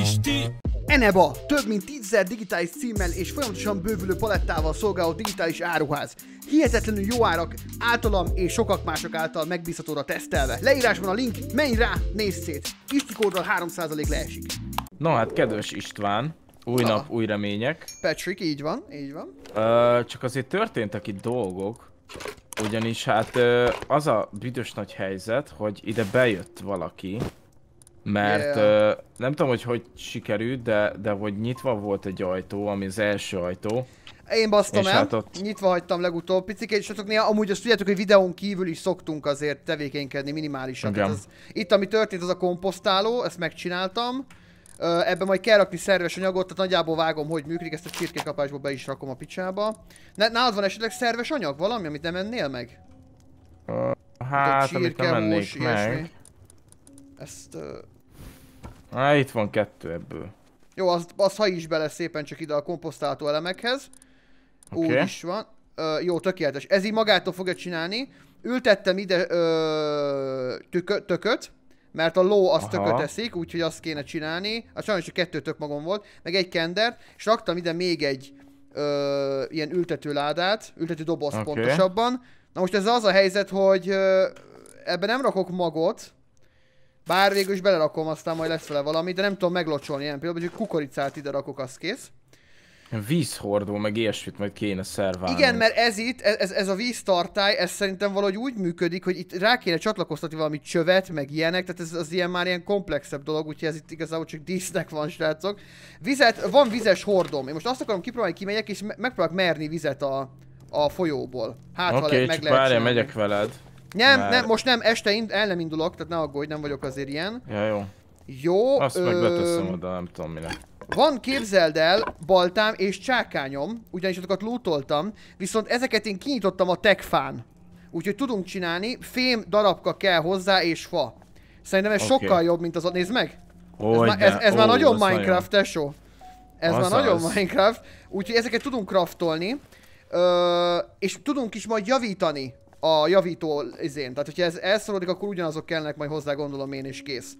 Isti! Eneba, több mint 10 digitális címmel és folyamatosan bővülő palettával szolgáló digitális áruház. Hihetetlenül jó árak, általam és sokak mások által megbízhatóra tesztelve. Leírásban a link, menj rá, nézz szét! Isti kóddal 3% leesik. No hát, kedves István, új Na. nap, új remények. Patrick, így van, így van. Ö, csak azért történtek itt dolgok, ugyanis hát ö, az a büdös nagy helyzet, hogy ide bejött valaki, mert Yeah. ö, nem tudom, hogy hogy sikerült, de, de hogy nyitva volt egy ajtó, ami az első ajtó. Én basztam És el, hát ott- nyitva hagytam legutóbb picikét, és azok néha amúgy azt tudjátok, hogy videón kívül is szoktunk azért tevékenykedni minimálisan. Tehát az, itt ami történt, az a komposztáló, ezt megcsináltam. Ebben majd kell rakni szerves anyagot, tehát nagyjából vágom, hogy működik, ezt a csirkékapásból be is rakom a picsába. Ne, nálad van esetleg szerves anyag, valami, amit nem ennél meg? Ö, hát, amit csirke, nem mennék hús, ilyesmi. meg. Ezt... Ö, Á, itt van kettő ebből. jó, azt, azt ha is bele szépen csak ide a komposztáló elemekhez. Úgy Oké. is van. Ö, jó, tökéletes. Ez így magától fogja csinálni. Ültettem ide ö, tökö, tököt, mert a ló az Aha. tököt eszik, úgyhogy azt kéne csinálni. A sajnos csak kettő tök magam volt, meg egy kendert, és raktam ide még egy ö, ilyen ültető ládát, ültető dobozt Oké. pontosabban. Na most ez az a helyzet, hogy ö, ebben nem rakok magot, bár végül is belerakom, aztán majd lesz vele valami, de nem tudom meglocsolni ilyen például, hogy kukoricát ide rakok, az kész. Vízhordó, meg ilyesmit majd kéne szerválni. Igen, mert ez itt, ez, ez- a víztartály, ez szerintem valahogy úgy működik, hogy itt rá kéne csatlakoztatni valami csövet, meg ilyenek, tehát ez az ilyen már ilyen komplexebb dolog, úgyhogy ez itt igazából csak dísznek van, srácok. Vizet, van vizes hordom. Én most azt akarom kipróbálni, kimegyek, és me- megpróbálok merni vizet a, a folyóból. Hát, ha Oké, le- meg csak lehet várjál, megyek veled. Nem, Már- nem, most nem, este ind- el nem indulok, tehát ne aggódj, nem vagyok azért ilyen. Ja, jó. Jó, Azt meg beteszem oda, nem tudom minek. van, képzeld el, baltám és csákányom, ugyanis azokat lootoltam, viszont ezeket én kinyitottam a tekfán. Úgyhogy tudunk csinálni, fém darabka kell hozzá és fa. Szerintem ez Oké. sokkal jobb, mint az... Nézd meg! Ez, Hogyne. már, ez, ez már Ó, nagyon az Minecraft, tesó. Ez már Azaz. nagyon Minecraft. Úgyhogy ezeket tudunk craftolni. Ö, és tudunk is majd javítani a javító izén. Tehát, hogyha ez elszorodik, akkor ugyanazok kellnek majd hozzá, gondolom én, és kész.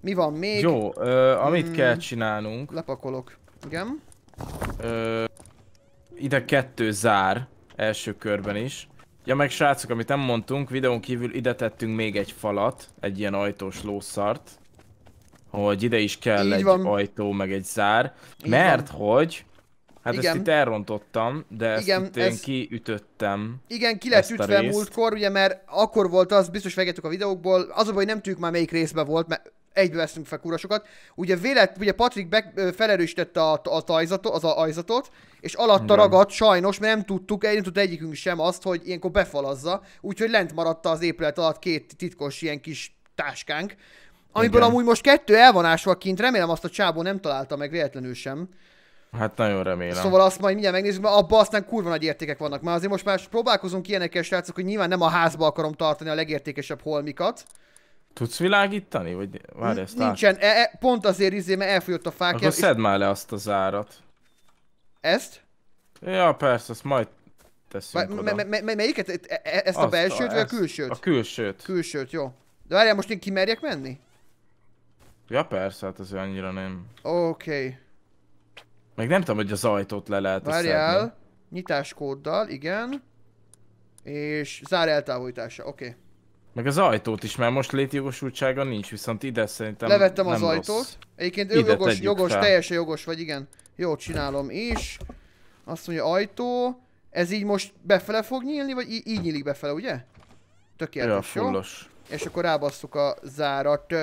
Mi van még? Jó, ö, amit Mm. kell csinálnunk, Lepakolok. Igen. ö, ide kettő zár, első körben is. Ja meg srácok, amit nem mondtunk, videón kívül ide tettünk még egy falat, egy ilyen ajtós lószart. Hogy ide is kell Így egy van. ajtó, meg egy zár. Így mert hogy... Hát Igen. ezt itt elrontottam, de ezt Igen, itt én ez- kiütöttem. Igen, ki lett ütve múltkor, ugye, mert akkor volt az, biztos vegettük a videókból, az a baj, nem tudjuk már melyik részben volt, mert egybe vesztünk fel kurasokat. Ugye vélet, ugye Patrik be, ö, felerősítette a, a tajzatot, az a ajzatot, és alatta Igen. ragadt sajnos, mert nem tudtuk, nem tudta egyikünk sem azt, hogy ilyenkor befalazza, úgyhogy lent maradt az épület alatt két titkos ilyen kis táskánk, amiből Igen. amúgy most kettő el van kint, remélem azt a csábó nem találta meg véletlenül sem. Hát nagyon remélem. Szóval azt majd mindjárt megnézzük, mert abban aztán kurva nagy értékek vannak. Mert azért most már próbálkozunk ilyenekkel, srácok, hogy nyilván nem a házba akarom tartani a legértékesebb holmikat. Tudsz világítani? Vagy várj ezt. Nincsen, e, e, pont azért izé, mert elfogyott a fákja. Akkor szedd már le azt az árat. Ezt? Ja, persze, azt majd teszünk oda. me- me- me- melyiket? E- e- Ezt a belsőt, vagy a külsőt? A külsőt. Külsőt, jó. De várjál, most én kimerjek menni? Ja persze, hát az annyira nem. Oké. Okay. Meg nem tudom, hogy az ajtót le lehet Várjál. szedni. Nyitáskóddal, igen. És zár eltávolítása, oké. Okay. Meg az ajtót is, mert most létjogosultsága nincs, viszont ide szerintem Levettem nem az rossz. ajtót. Egyébként Ide jogos, jogos, fel. teljesen jogos vagy, igen. Jó, csinálom is. Azt mondja, ajtó. Ez így most befele fog nyílni, vagy így nyílik befele, ugye? Ja, Tökéletes, jó? fullos. És akkor rábasszuk a zárat,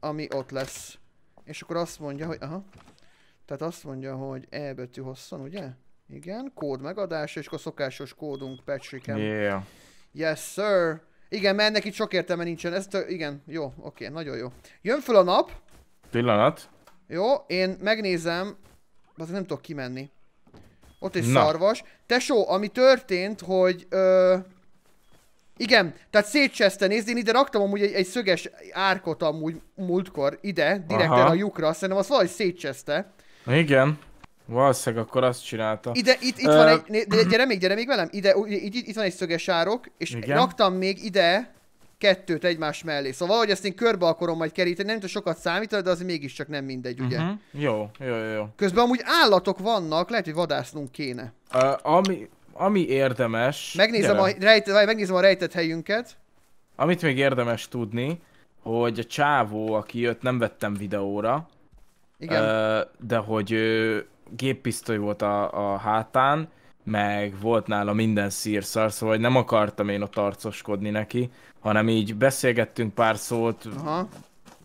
ami ott lesz. És akkor azt mondja, hogy aha. Tehát azt mondja, hogy E betű hosszan, ugye? Igen, kód megadása, és akkor szokásos kódunk, Patrickem. Yeah. Yes, sir. Igen, mert ennek itt sok értelme nincsen. Ez tö- igen, jó, oké, nagyon jó. Jön föl a nap, Pillanat. jó, én megnézem, azért nem tudok kimenni. Ott egy Na. szarvas. Tesó, ami történt, hogy... Ö, igen, tehát szétcseszte, nézd, én ide raktam amúgy egy, egy szöges árkot amúgy múltkor, ide, direkt a lyukra, szerintem azt valahogy szétcseszte. Igen. Valószínűleg akkor azt csinálta. Ide, itt, itt Ö, van egy, né- gyere még, gyere még velem, ide, itt, itt, van egy szöges árok, és Igen. raktam még ide kettőt egymás mellé. Szóval hogy ezt én körbe akarom majd keríteni, nem tudom sokat számítani, de az mégiscsak nem mindegy, ugye? Uh-huh. Jó, jó, jó, jó. Közben amúgy állatok vannak, lehet, hogy vadásznunk kéne. Uh, ami, ami érdemes... Megnézem a, gyere. rejt, vagy megnézem a rejtett helyünket. Amit még érdemes tudni, hogy a csávó, aki jött, nem vettem videóra, Igen. De hogy géppisztoly volt a, a hátán, meg volt nála minden szírszar, szóval hogy nem akartam én ott arcoskodni neki, hanem így beszélgettünk pár szót, Aha.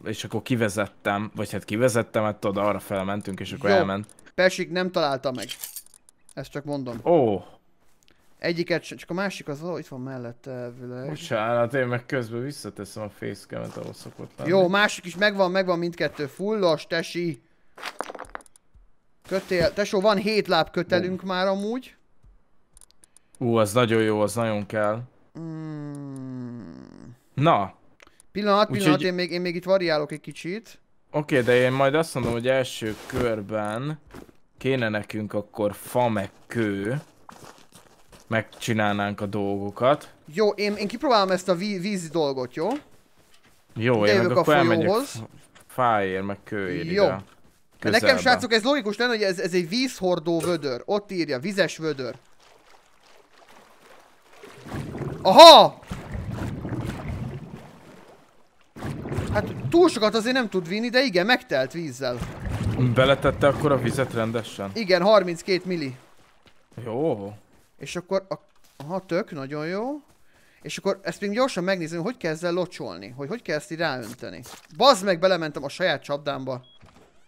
és akkor kivezettem, vagy hát kivezettem, hát tudod, arra felmentünk, és akkor Jó. elment. Persik nem találta meg. Ezt csak mondom. Ó, Egyiket csak a másik az valahol itt van mellette elvileg. bocsánat, én meg közben visszateszem a facecam-et, ahol szokott lenni. Jó, másik is megvan, megvan mindkettő. Fullos, tesi. Kötél. Tesó, van hét láb kötelünk már amúgy. Ú, az nagyon jó, az nagyon kell. Mm. Na, Pillanat, Úgyhogy- pillanat, én, még, én még itt variálok egy kicsit. Oké, de én majd azt mondom, hogy első körben kéne nekünk akkor fa meg kő. Megcsinálnánk a dolgokat. Jó, én, én kipróbálom ezt a ví, vízi dolgot, jó? Jó, De én meg a akkor elmegyek fáért, meg kőért Jó. ide. De nekem, közelbe. srácok, ez logikus lenne, hogy ez, ez egy vízhordó vödör. Ott írja, vizes vödör. Aha! Hát túl sokat azért nem tud vinni, de igen, megtelt vízzel. Beletette akkor a vizet rendesen? Igen, 32 milli. Jó. És akkor, a... aha, tök, nagyon jó. És akkor ezt még gyorsan megnézem, hogy kell ezzel locsolni, hogy hogy kell ezt így ráönteni. Bazd meg, belementem a saját csapdámba.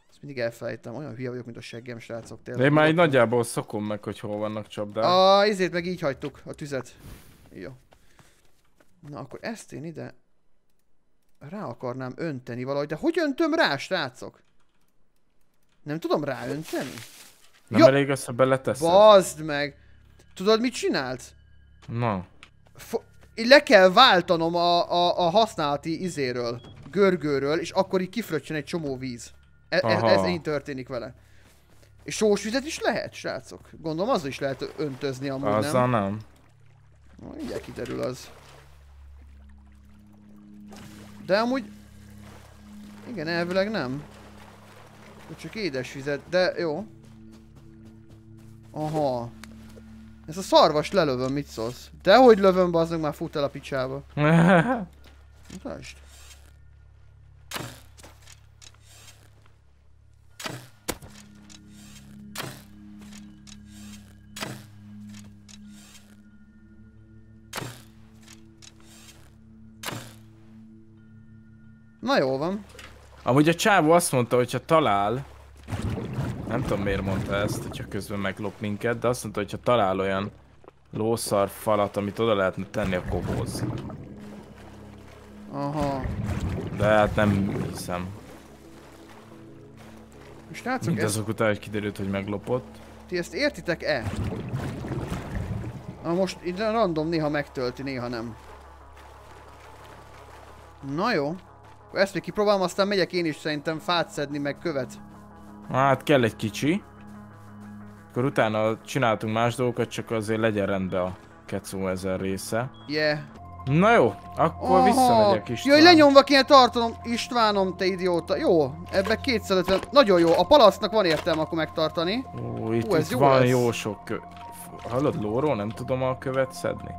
Ezt mindig elfelejtem, olyan hülye vagyok, mint a seggem, srácok, De tényleg. én már így nagyjából szokom meg, hogy hol vannak csapdák. A izét meg így hagytuk, a tüzet. Jó. Na akkor ezt én ide rá akarnám önteni valahogy, de hogy öntöm rá, srácok? Nem tudom ráönteni? Nem Jó. elég ha beleteszed? Bazd meg! Tudod mit csinált? Na. Fo- le kell váltanom a, a, a használati izéről, görgőről, és akkor így kifröccsen egy csomó víz. E, ez, Aha. ez így történik vele. És sós vizet is lehet, srácok? Gondolom azzal is lehet öntözni amúgy, Azzal nem? nem. Na, Mindjárt kiderül az. De amúgy... Igen, elvileg nem. Csak édes vizet, de jó. Aha. Ez a szarvas lelövöm, mit szólsz? Dehogy lövöm, bazdmeg már fut el a picsába. Mutasd. Na jó van. Amúgy a csávó azt mondta, hogy ha talál, nem tudom miért mondta ezt, hogyha közben meglop minket, de azt mondta, hogy ha talál olyan lószar falat, amit oda lehetne tenni, akkor hozz. Aha. De hát nem hiszem. Srácok, Mint ez, azok után, hogy kiderült, hogy meglopott. ti ezt értitek-e? Na most ide random néha megtölti, néha nem. Na jó. Ezt még kipróbálom, aztán megyek én is szerintem fát szedni, meg követ. Hát kell egy kicsi. Akkor utána csináltunk más dolgokat, csak azért legyen rendben a Kecó ezer része. Yeah. Na jó, akkor visszamegyek is. Jaj, lenyomva kéne tartanom, Istvánom, te idióta. Jó, ebbe 250, nagyon jó. A palasznak van értelme akkor megtartani. Ó, itt, Ú, ez itt jó van lesz. jó sok kö... Hallod, lóról nem tudom a követ szedni.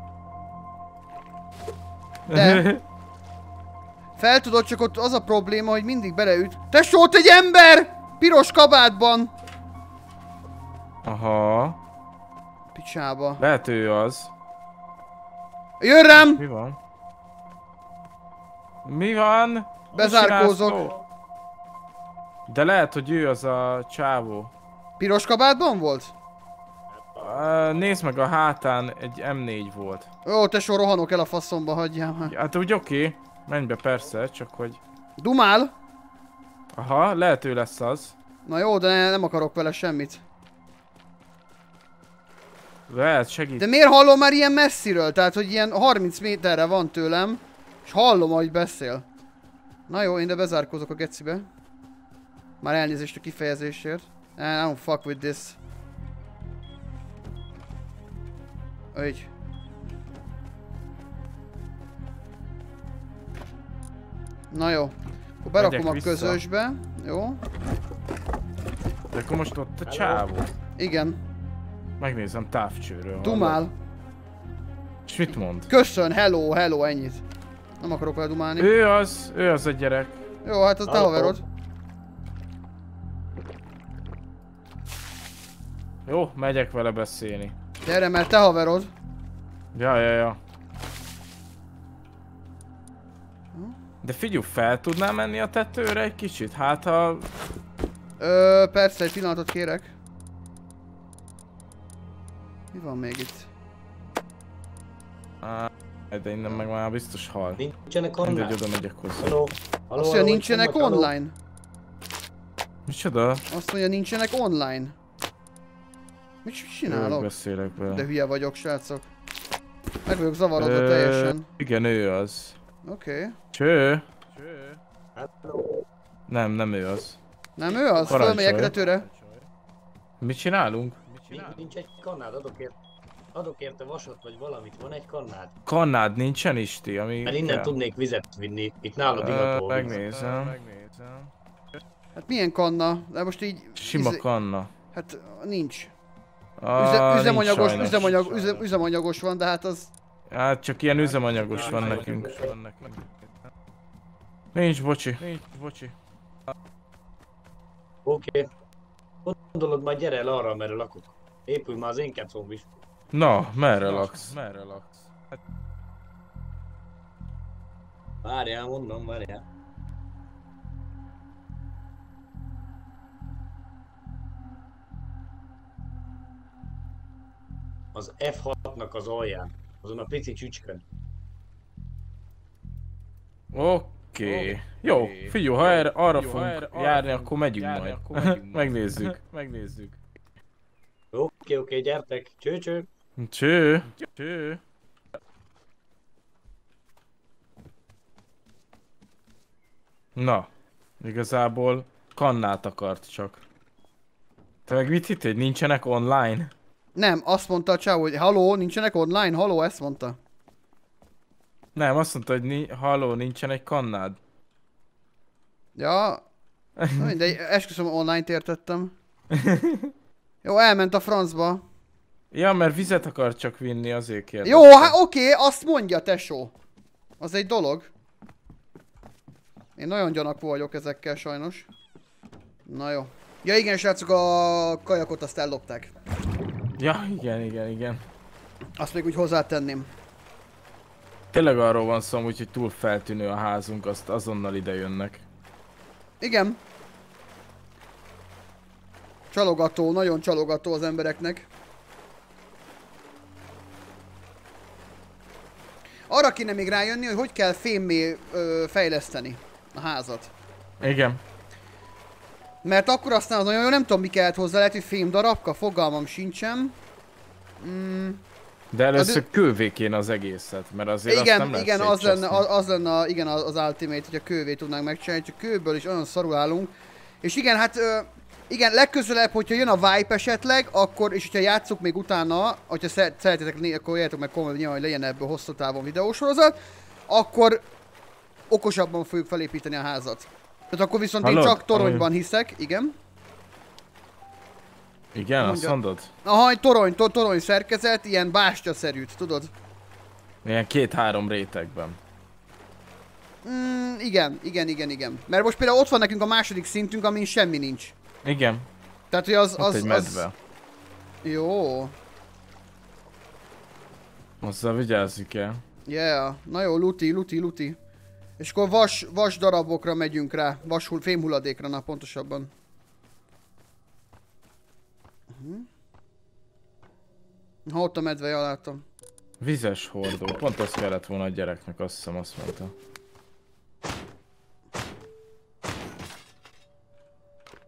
De. Fel tudod, csak ott az a probléma, hogy mindig beleüt. Tesó, ott egy ember! Piros kabátban! Aha, Picsába. lehet ő az. Jön rám! Mi van? Mi van? Bezárkózok. De lehet, hogy ő az a csávó. Piros kabátban volt? Uh, nézd meg a hátán, egy M4 volt. Ó, tesó, rohanok el a faszomba, hagyjál már. Hát úgy oké, menj be persze, csak hogy... Dumál? Aha, lehet ő lesz az. Na jó, de nem akarok vele semmit. Lehet, segít. De miért hallom már ilyen messziről? Tehát, hogy ilyen 30 méterre van tőlem, és hallom, ahogy beszél. Na jó, én de bezárkózok a gecibe. Már elnézést a kifejezésért. I don't fuck with this. Úgy. Na jó. Akkor berakom Megyek a vissza. közösbe. Jó. De akkor most ott a csávó. Igen. Megnézem távcsőről. Dumál. És mit mond? Köszön, hello, hello, ennyit. Nem akarok vele dumálni. Ő az, ő az a gyerek. Jó, hát az te haverod. Jó, megyek vele beszélni. Gyere, mert te haverod. Ja, ja, ja. De figyelj, fel tudnál menni a tetőre egy kicsit? Hát ha... Ö, persze, egy pillanatot kérek. Mi van még itt? Á, de innen meg már biztos hal. Nincsenek Mindegy, online? oda megyek hozzá. Haló? Haló, Azt mondja, nincsenek online. Micsoda? Azt mondja, nincsenek online. Mit csinálok? beszélek vele. De hülye vagyok, srácok. Meg vagyok zavarodva Ö, teljesen. Igen, ő az. Oké. Okay. Cső? Hello? Nem, nem ő az. Nem ő az? Fölmegyek retőre. Mit csinálunk? Nincs, nincs egy kannád, adok ért. Adok érte vasat vagy valamit, van egy kannád? Kannád nincsen Isti, ami Mert innen kell? tudnék vizet vinni, itt nálad igató. Megnézem. Megnézem. Hát milyen kanna? De most így... Sima izé- kanna. Hát nincs. Ah, Üze, nincs üzemanyagos, sajnos. üzemanyag, üze, üzemanyagos van, de hát az... Hát csak ilyen üzemanyagos van nekünk. Nincs, bocsi. Nincs, bocsi. Oké. Gondolod, majd gyere el arra, merre lakok. Épül már az én kecóm is. Na, merre laksz? Merre laksz? Várjál, mondom, várjál. Az F6-nak az alján. Azon a pici csücskön. Oké. Jó, figyelj, ha erre, arra fogunk járni, akkor megyünk majd. Megnézzük. Megnézzük. Oké, oké, gyertek. Cső, cső. Cső. Cső. Na, igazából kannát akart csak. Te meg mit hittél, hogy nincsenek online? Nem, azt mondta a csávó, hogy haló, nincsenek online? Haló, ezt mondta. Nem, azt mondta, hogy ni- halló, nincsen egy kannád. Ja, na mindegy, esküszöm online-t értettem. Jó, elment a francba. Ja, mert vizet akar csak vinni, azért kérdeztem. Jó, hát oké, azt mondja, tesó. Az egy dolog. Én nagyon gyanakú vagyok ezekkel sajnos. Na jó. Ja igen, srácok, a kajakot azt ellopták. Ja, igen, igen, igen. Azt még úgy hozzátenném. Tényleg arról van szó, úgyhogy túl feltűnő a házunk, azt azonnal ide jönnek. Igen. Csalogató, nagyon csalogató az embereknek. Arra kéne még rájönni, hogy hogy kell fémmé ö, fejleszteni a házat. Igen. Mert akkor aztán az nagyon jó, nem tudom mi kellett hozzá, lehet, hogy fém darabka, fogalmam sincsen. Mm, De először kővé kéne az egészet, mert azért azt igen, nem lehet igen, az lenne, az, az lenne a- igen, az, ultimate, hogyha kővé tudnánk megcsinálni, csak kőből is olyan szarul állunk. És igen, hát ö, igen, legközelebb, hogyha jön a Vipe esetleg, akkor, és hogyha játszunk még utána, hogyha szer- szeretitek, akkor jöjjetek meg komolyan, nyilván, hogy legyen ebből hosszú távon videósorozat, akkor okosabban fogjuk felépíteni a házat. Tehát akkor viszont én Hallod? csak toronyban hiszek, igen. Igen, azt Mondja. mondod? Aha, egy torony, to- torony szerkezet, ilyen bástyaszerűt, tudod? Ilyen két-három rétegben. Mm, igen, igen, igen, igen. Mert most például ott van nekünk a második szintünk, amin semmi nincs. Igen, Tehát, hogy az, az, egy az... medve. Jó. Azzal vigyázni kell. Yeah. Na jó, luti, luti, luti. És akkor vas, vas darabokra megyünk rá. Vas hull, fémhulladékra, na pontosabban. Mhm. Ha ott a medve, látom. Vizes hordó. Pont az kellett volna a gyereknek, azt hiszem azt mondta.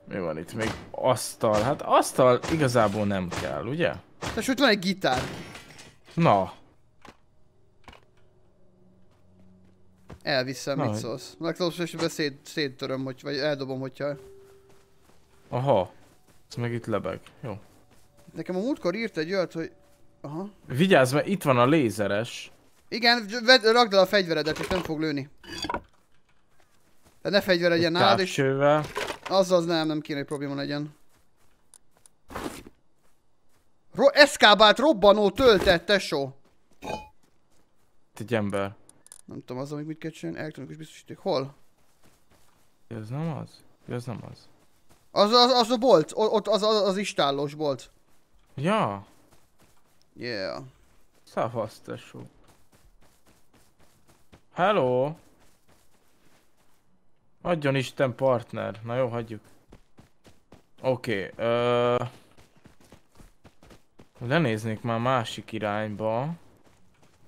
Mi van itt? Még asztal. Hát asztal igazából nem kell, ugye? És ott van egy gitár. Na, Elviszem, mit szólsz. Legtöbbször esetben szét, széttöröm, hogy, vagy eldobom, hogyha... aha. Ez meg itt lebeg. Jó. Nekem a múltkor írt egy olyat, hogy... Aha. Vigyázz, mert itt van a lézeres. Igen, vedd, rakd el a fegyveredet, és nem fog lőni. De ne fegyver legyen nálad, és azzal az nem, nem kéne, hogy probléma legyen. Ro eszkábált robbanó töltet, tesó! Egy ember. Nem tudom, az, amit mit kell csinálni, elektronikus biztosíték. Hol? Ez nem az? Ez nem az. Az, az, az a bolt, ott az, az, az istállós bolt. Ja, Yeah. szavasz tesó. Hello! Adjon Isten partner. Na jó, hagyjuk. Oké, okay, ö... Lenéznék már másik irányba.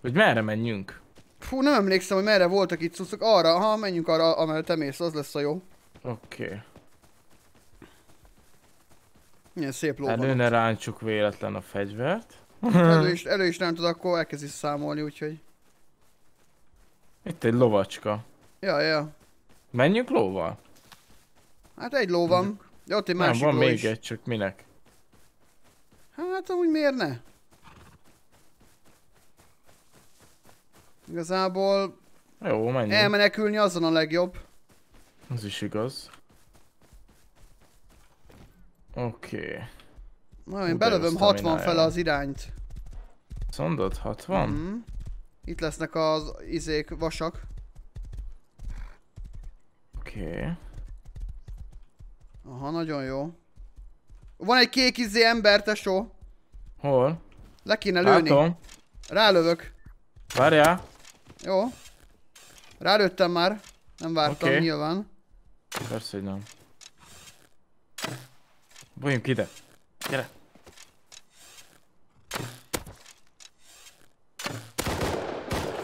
Hogy merre menjünk? Fú, nem emlékszem, hogy merre voltak itt szuszok. Arra, ha menjünk arra, amellett te mész, az lesz a jó. Oké. Okay. Milyen szép ló van Elő ne ráncsuk véletlen a fegyvert. Elő is, elő is nem tud, akkor elkezdi számolni, úgyhogy... Itt egy lovacska. Ja, ja. Menjünk lóval? Hát egy ló van. De ott egy Nem, másik van ló még is. egy, csak minek? Hát amúgy miért ne? Igazából Jó, menjünk. elmenekülni azon a legjobb. Az is igaz. Oké. Okay. Na, én belövöm jó 60 staminája fele az irányt. Szondod 60? Mhm. Itt lesznek az izék, vasak. Oké. Okay. Aha, nagyon jó. Van egy kék izé ember, tesó. Hol? Le kéne lőni. Látom. Rálövök. Várjál. Jó. Rálőttem már. Nem vártam, Oké. nyilván. Persze, hogy nem. Bolyjunk ide. Gyere.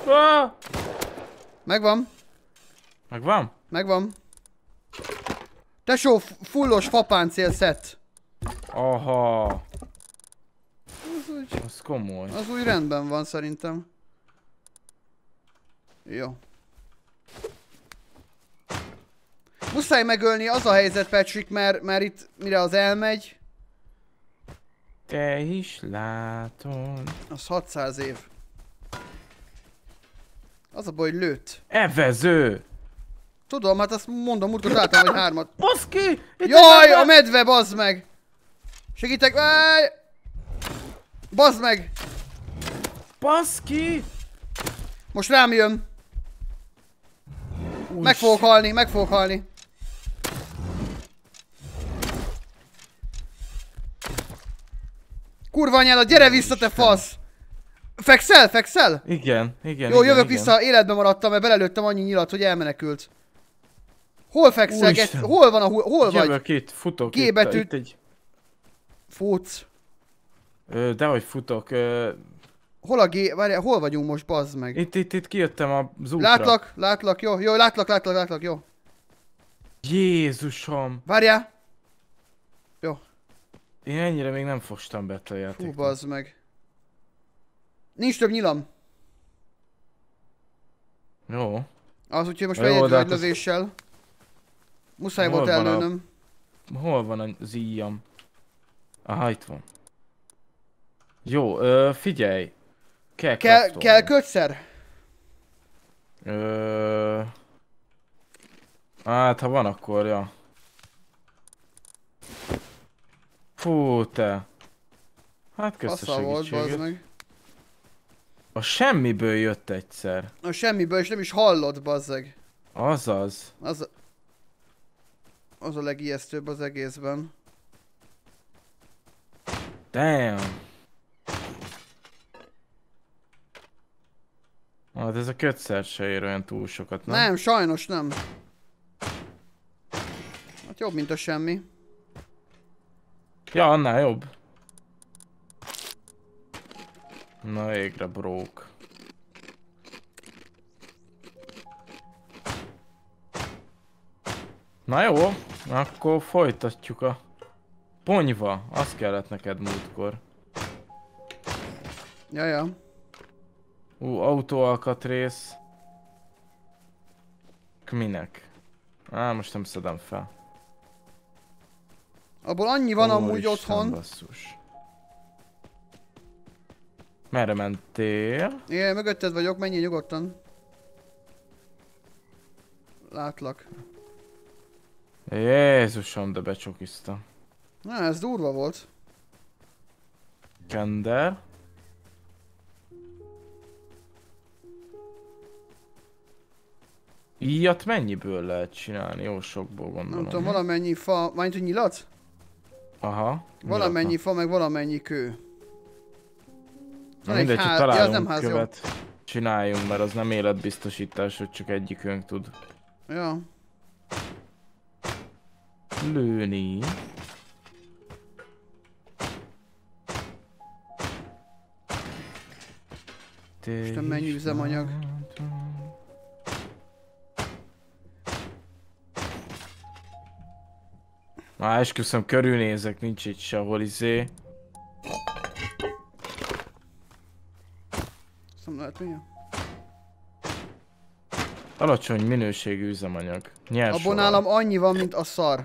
Ah! Megvan. Megvan? Megvan. Tesó, fullos fapáncél szett. Aha. Az úgy, Az komoly. az úgy rendben van szerintem. Jó. Muszáj megölni, az a helyzet Patrick, mert, mert itt mire az elmegy, Te is látod. az 600 év. Az a baj, hogy lőtt. Evező! Tudom, hát azt mondom, múltkor láttam, hogy hármat. Baszki! Jaj, a medve, bazd meg! Segítek, áj! Bazd meg! Baszki! Most rám jön. Új, Meg fogok halni, meg fogok halni. Kurva anyálat, gyere vissza, te fasz! Fekszel, fekszel? Igen, igen, Jó, igen, jövök igen. vissza, életben maradtam, mert belelőttem annyi nyilat, hogy elmenekült. Hol fekszel. Gesz- Hol van a hu- Hol vagy? Jövök itt, futok G itt, betűt. itt egy... Futsz. Ö, dehogy futok, ö, Hol a G... Várjál, hol vagyunk most, bazd meg? itt, itt, itt kijöttem az útra. Látlak, látlak, jó, jó, látlak, látlak, látlak, jó. Jézusom! Várjál! Én ennyire még nem fostam be a játékot. bazd meg. Nincs több nyilam. Jó. Az úgyhogy most Jó, de egy hát az- lövéssel. Muszáj Hol volt van a-. Hol van az íjam? Aha, itt van. Jó, ö, figyelj. Kell Kell, kell kötszer? Ö... Hát, ha van, akkor ja. Fú, te. Hát kösz a volt, segítséget. meg. A semmiből jött egyszer. A semmiből, és nem is hallott, bazzeg. Azaz. Az a... Az a legijesztőbb az egészben. Damn. Hát ez a kötszer se ér olyan túl sokat, nem? Nem, sajnos nem. Hát jobb, mint a semmi. Ja, annál jobb. Na végre brók. Na jó, akkor folytatjuk a ponyva. Az kellett neked múltkor. Ja, ja. Ú, autóalkatrész. Minek? Á, most nem szedem fel. Abból annyi van amúgy Úristen, otthon. Basszus. Merre mentél? Én mögötted vagyok, menjél nyugodtan. Látlak. Jézusom, de becsokizta. Na, ez durva volt. Kender. Íjat mennyiből lehet csinálni? Jó sokból gondolom. Nem tudom, valamennyi fa, majd hogy nyilat? Aha. Valamennyi fa, meg valamennyi kő. Na egy mindegy, hogy há- ja, találunk nem ház, jó. követ. Csináljunk, mert az nem életbiztosítás, hogy csak egyikünk tud Ja. lőni. Isten, mennyi üzemanyag. Már esküszöm, körülnézek, nincs itt sehol izé. Azt nem lehet mi? Alacsony minőségű üzemanyag. Nyers Abban nálam annyi van, mint a szar.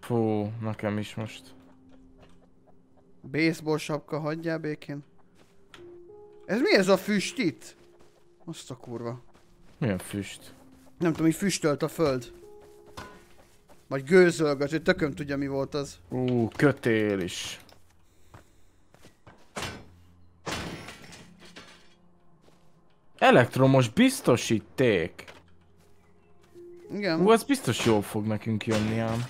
Fú, nekem is most. Baseball sapka, hagyjál békén. Ez mi ez a füst itt? Azt a kurva. Milyen füst? Nem tudom, hogy füstölt a föld. Vagy gőzölgött, hogy tököm tudja mi volt az. Ú, kötél is. Elektromos biztosíték. Igen. Ú, az biztos jól fog nekünk jönni ám.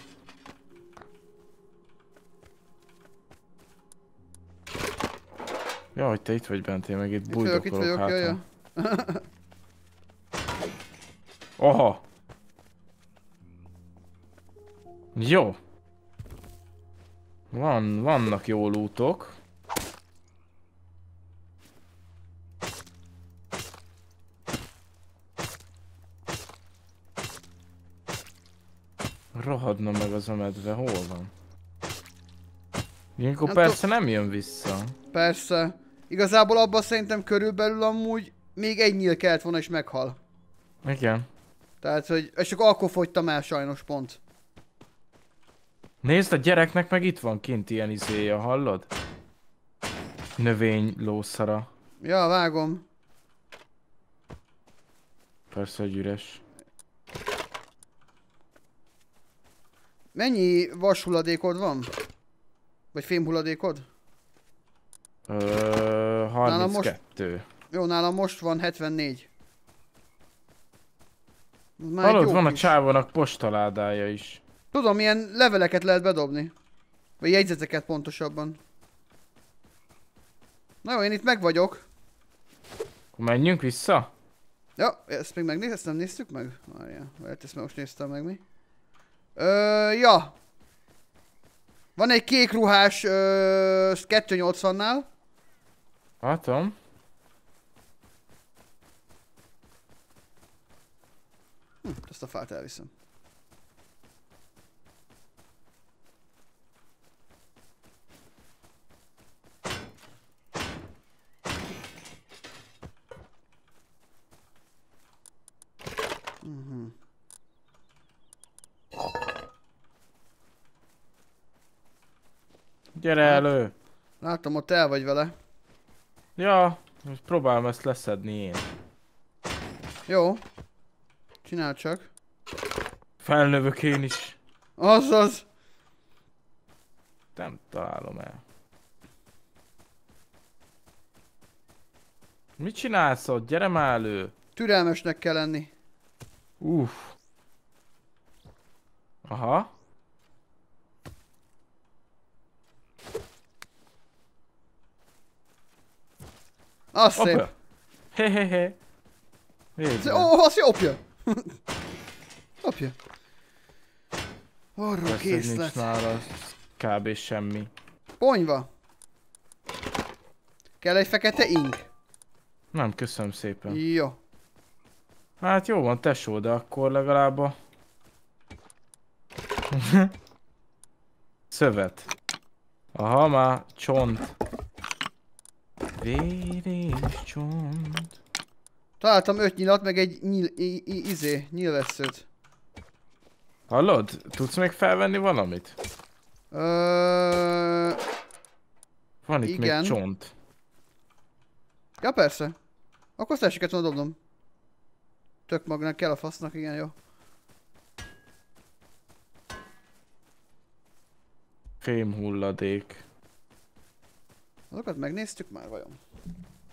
Ja, hogy te itt vagy bent, én meg itt Itt vagyok, itt vagyok. Aha. Jó. Van, vannak jó lútok. Rohadna meg az a medve, hol van? Ilyenkor Nem persze nem jön vissza. Persze. Igazából abban szerintem körülbelül amúgy még egy nyíl kellett volna és meghal. Igen. Tehát, hogy és csak akkor fogytam el sajnos pont. Nézd, a gyereknek meg itt van kint ilyen izéje, hallod? Növény lószara. Ja, vágom. Persze, hogy üres. Mennyi vashulladékod van? Vagy fémhulladékod? Ö, Nálam most- 32. Jó, nálam most van 74. Már jó van a kis- csávónak postaládája is. Tudom, ilyen leveleket lehet bedobni. Vagy jegyzeteket pontosabban. Na jó, én itt meg vagyok. Akkor menjünk vissza? Ja, ezt még megnéz, ezt nem néztük meg? Várjál, mert ezt most néztem meg mi. Ö, ja. Van egy kék ruhás ö, 280-nál. Látom. Hm, ezt a fát elviszem. Mhm. Gyere Hát. elő. Látom, ott el vagy vele. Ja, most próbálom ezt leszedni én. Jó. Csinál csak. Felnövök én is. Azaz. Nem találom el. Mit csinálsz ott? Gyere már elő. Türelmesnek kell lenni. Uff. Aha. Az szép. Hoppá. Hehehe. Végre. Ó, oh, az jobbja. Jobbja. Arra Persze, készlet. nincs nála kb. semmi. Ponyva. Kell egy fekete ink. Nem, köszönöm szépen. Jó. Hát jó van, tesó, de akkor legalább a... Szövet. Aha, már csont. Vér és csont. Találtam öt nyilat, meg egy i, izé, nyílvesszőt. Hallod? Tudsz még felvenni valamit? Ö... Van itt Igen. még csont. Ja persze. Akkor kellett volna dobnom. Tök magnak kell a fasznak, igen, jó. Fém hulladék. Azokat megnéztük már vajon?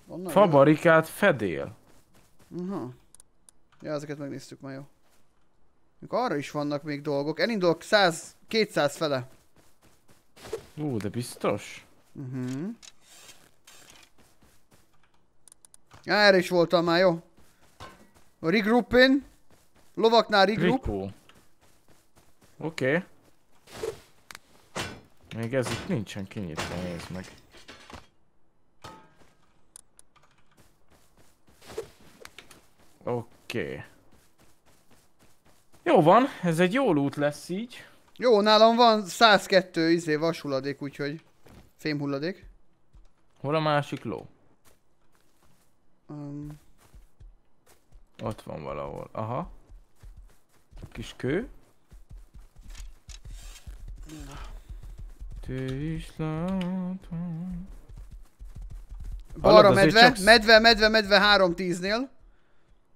Onnan Fabarikát fedél. Aha. Ja, ezeket megnéztük már, jó. Még arra is vannak még dolgok. Elindulok 100, 200 fele. Ú, de biztos? Uh-huh. Ja, erre is voltam már, jó. A regroupin. Lovaknál regroup. Oké. Okay. Még ez itt nincsen kinyitva, nézd meg. Oké. Okay. Jó van, ez egy jó út lesz így. Jó, nálam van 102 izé vashulladék, úgyhogy fémhulladék. Hol a másik ló? Um, Ott van valahol. Aha. Kis kő. Te is látom. balra medve, csak- medve, medve, medve 3-10-nél.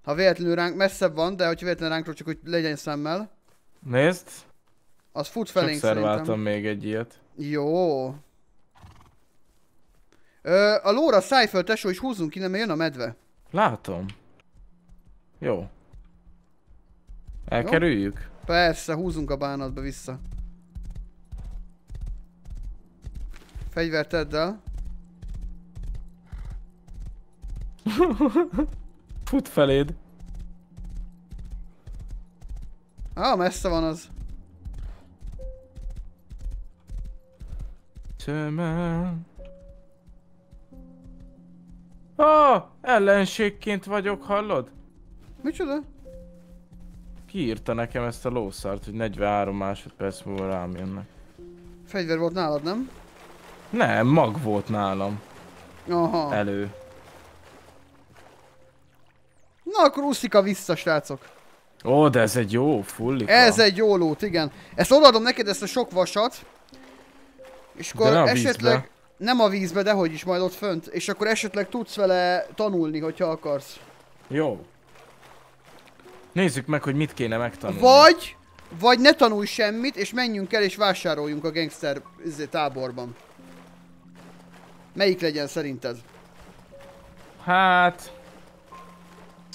Ha véletlenül ránk, messzebb van, de hogyha véletlenül ránkról csak hogy legyen szemmel. Nézd, Az fut felénk szerváltam szerintem. még egy ilyet. Jó. Ö, a lóra száj föl, tesó, és húzzunk ki, mert jön a medve. Látom. Jó. Elkerüljük? Persze, húzunk a bánatba vissza. Fegyvert tedd el. Fut feléd. Ah, messze van az. Szemel. Ah, ellenségként vagyok, hallod? Micsoda? Kiírta nekem ezt a lószart, hogy 43 másodperc múlva rám jönnek. Fegyver volt nálad, nem? Nem, mag volt nálam. Aha. Elő. Na akkor úszika vissza, srácok. Ó, de ez egy jó fullika. Ez egy jó lót, igen. Ezt odaadom neked, ezt a sok vasat. És akkor ne esetleg... vízbe. Nem a vízbe, de hogy is majd ott fönt. És akkor esetleg tudsz vele tanulni, hogyha akarsz. Jó. Nézzük meg, hogy mit kéne megtanulni. Vagy, vagy ne tanulj semmit, és menjünk el és vásároljunk a gangster izé, táborban. Melyik legyen szerinted? Hát...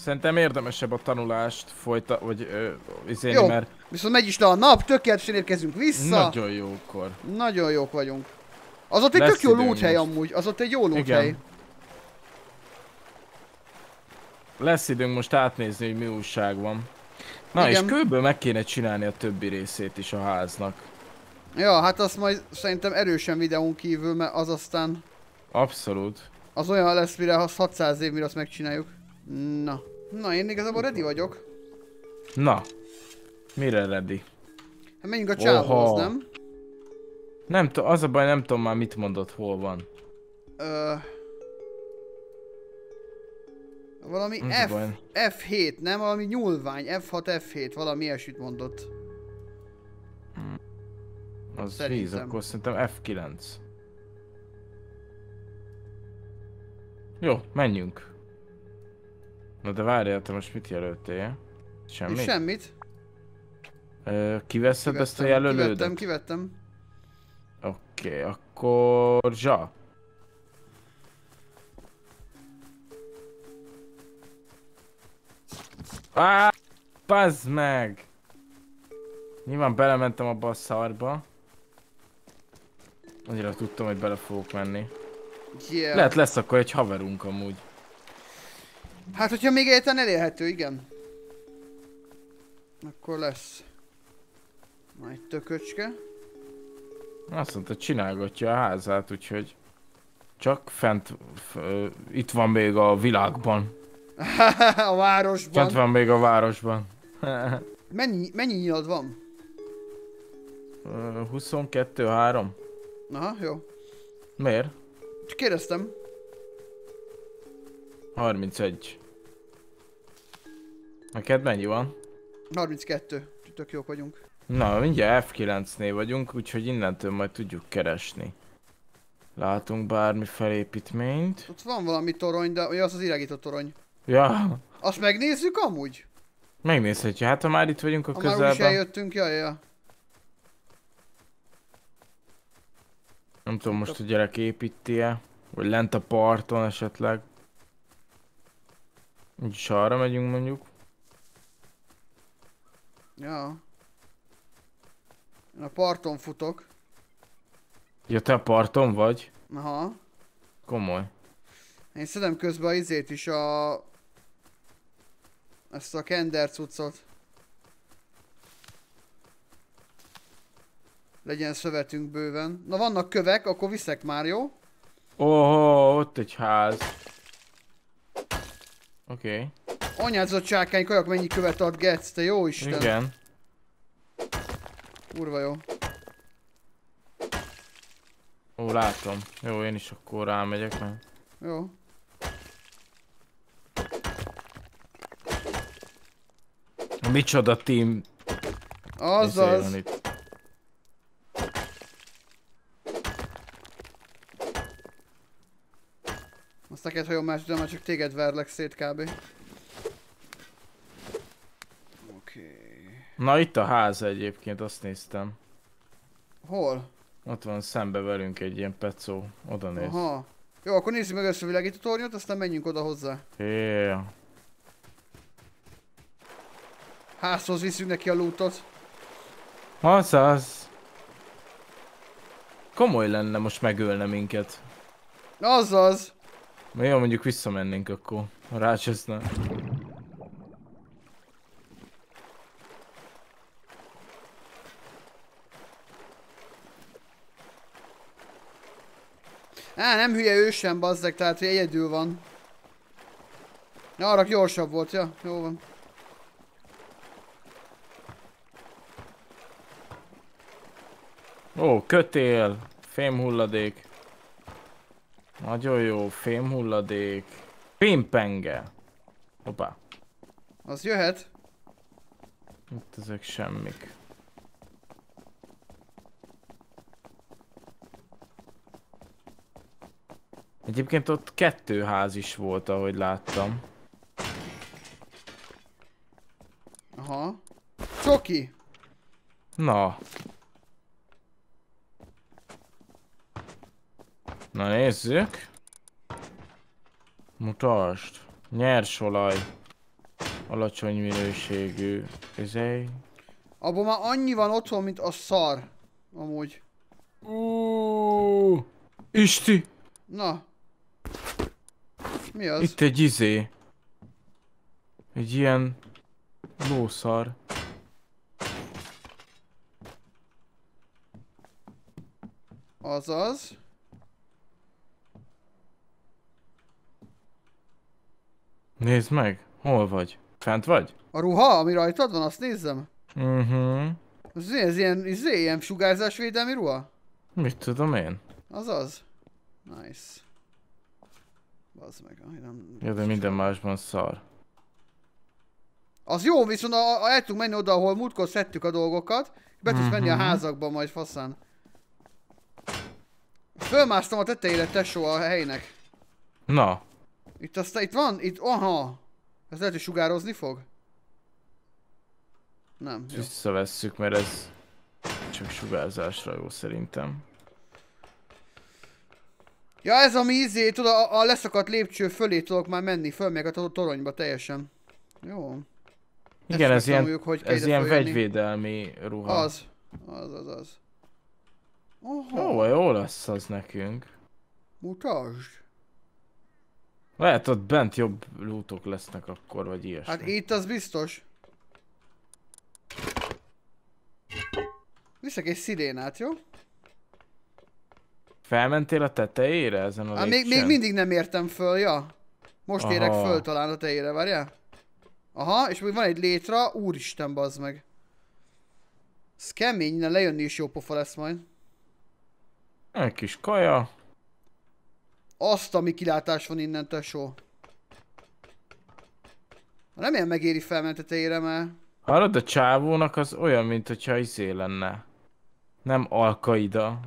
Szerintem érdemesebb a tanulást folyta, vagy ö, izéni, Jó. mert Viszont megy is le a nap, tökéletesen érkezünk vissza. nagyon jókor. Nagyon jók vagyunk. Az ott egy Lesz tök jó időnk loot hely most. amúgy, az ott egy jó loot Igen. hely. Lesz időnk most átnézni, hogy mi újság van. Na Igen. és kőből meg kéne csinálni a többi részét is a háznak. Ja, hát azt majd szerintem erősen videón kívül, mert az aztán Abszolút. az olyan lesz, mire az 600 év, mire azt megcsináljuk. Na. Na, én igazából ready vagyok. Na. Mire ready? Hát menjünk a csávóhoz, nem? Nem tudom, az a baj, nem tudom már mit mondott, hol van. Ö... Valami Az F, baj. F7, nem? Valami nyúlvány, F6, F7, valami ilyesmit mondott. Az Szerintem. víz, akkor szerintem F9. Jó, menjünk. Na de várjál, te most mit jelöltél? Semmit? És semmit. Ö, kiveszed ezt a Kivettem, jelölődet? kivettem, kivettem. Oké, okay, akkor zsa. Á, bazd meg! Nyilván belementem abba a szarba. Annyira tudtam, hogy bele fogok menni. Yeah. Lehet lesz akkor egy haverunk amúgy. Hát, hogyha még egyáltalán elérhető, igen. Akkor lesz. Egy tököcske. Azt mondta, csinálgatja a házát, úgyhogy... Csak fent... Itt van még a világban. a városban. Fent van még a városban. Mennyi, mennyi nyilad van? Ö, 22-3. Aha, jó. Miért? Csak kérdeztem. 31. Neked mennyi van? 32. Tök jók vagyunk. Na, mindjárt F9-nél vagyunk, úgyhogy innentől majd tudjuk keresni. Látunk bármi felépítményt. Ott van valami torony, de ja, az az irányító torony. Ja, Azt megnézzük amúgy? megnézhetjük. Hát ha már itt vagyunk a Ha már úgyis közelben. eljöttünk, jaj, ja. Nem tudom most a gyerek építi-e. Vagy lent a parton esetleg. Úgyis arra megyünk mondjuk. Ja. Én a parton futok. Ja, te a parton vagy? Aha. Komoly. Én szedem közben izét is a... Ezt a kender cuccot. Legyen szövetünk bőven. Na vannak kövek, akkor viszek már, jó? Oho, ott egy ház. Oké, okay. Anyázott csákány kajak mennyi követ ad Getsz, te jó Isten. igen. Kurva jó. Ó, látom. Jó, én is akkor rámegyek, mert... Jó. Micsoda team Azaz. itt. Azt neked hajon más, de már csak téged verlek szét kb. Oké. Okay. Na itt a ház egyébként, azt néztem. Hol? Ott van szembe velünk egy ilyen pecó. Oda néz. Aha. Jó, akkor nézzük meg össze a világító tornyot, aztán menjünk oda hozzá. Yeah. Házhoz viszünk neki a lootot. Az az. Komoly lenne most megölne minket. Azaz. Na Jó, mondjuk visszamennénk akkor. Ha rácseszne. Á, nem hülye ő sem, bazzeg, tehát hogy egyedül van. Ja, arra gyorsabb volt, ja, jó van. Ó, kötél. Fémhulladék. Nagyon jó, fémhulladék. Fémpenge. Hoppá. Az jöhet. Itt ezek semmik. Egyébként ott kettő ház is volt, ahogy láttam. Aha. Csoki. Na. Na nézzük. Mutasd. Nyersolaj. Alacsony minőségű. Izé. Abban már annyi van otthon, mint a szar. Amúgy. Uuuuh. Isti. Na. Mi az? Itt egy izé. Egy ilyen lószar. Azaz. Nézd meg. Hol vagy? Fent vagy? A ruha, ami rajtad van, azt nézzem. Mhm. Ez, ez ilyen, ez ilyen sugárzásvédelmi ruha? Mit tudom én? Azaz. Nice. Bazd meg, ahogy nem... Ja, de minden másban szar. Az jó, viszont a, a, el tudunk menni oda, ahol múltkor szedtük a dolgokat. Be tudsz menni a Mhm. házakba majd faszán. Fölmásztam a tetejére, tesó a helynek. Na. Itt aztán, itt van, itt, aha. Ez lehet, hogy sugározni fog? Nem, jó. Visszavesszük, mert ez csak sugárzásra jó szerintem. Ja, ez a mi izé, tudod, a, a leszakadt lépcső fölé tudok már menni, fölmegyek a to- toronyba teljesen. Jó. Igen, ez ilyen, megtanuljuk, hogy ez ilyen följönni. vegyvédelmi ruha. Az. Az, az, az. Aha, Ó, jó lesz az nekünk. mutasd. Lehet ott bent jobb lootok lesznek akkor, vagy ilyesmi. Hát itt az biztos. Viszek egy szirénát, jó? Felmentél a tetejére ezen a Hát még, még mindig nem értem föl, ja. Most Aha. érek föl talán a tejére, várjál? Aha, és még van egy létra, úristen bazd meg. Ez kemény, innen lejönni is jó pofa lesz majd. Egy kis kaja. Azt, ami kilátás van innen, tesó. Remélem megéri tetejére, mert... Hallod, a csávónak az olyan, mint hogyha izé lenne. Nem Alkaida.